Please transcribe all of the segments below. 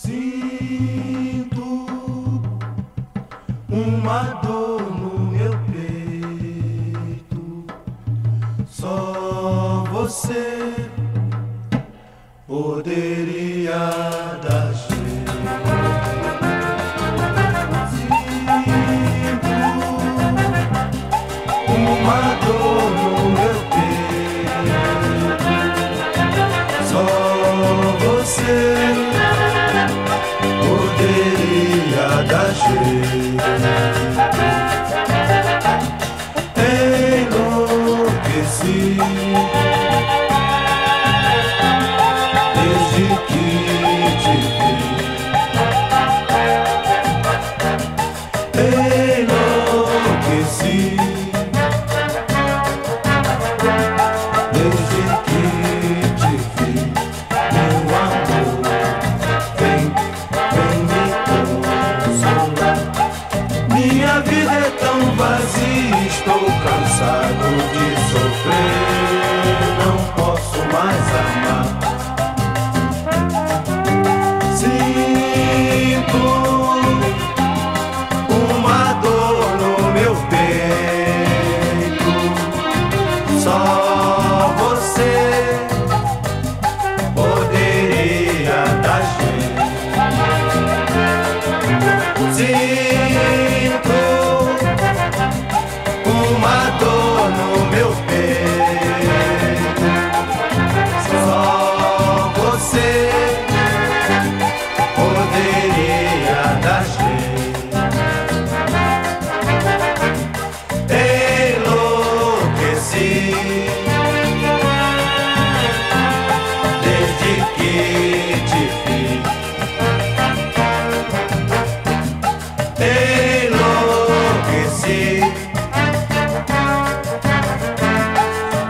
Sinto uma dor no meu peito. Só você poderia dar poderia de sofrer.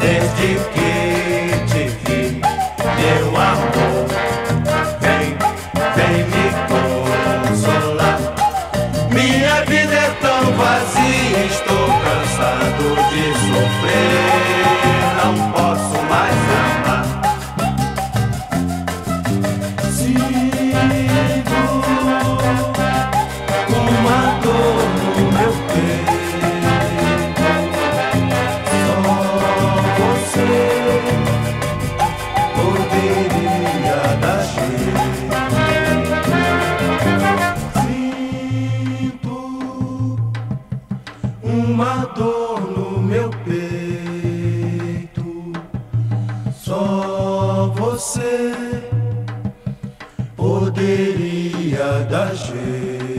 Desde que te vi, meu amor. Vem, vem me consolar. Minha vida é tão vazia, estou cansado de sofrer. Não posso mais amar. Sinto uma dor no meu peito. Só você poderia dar jeito.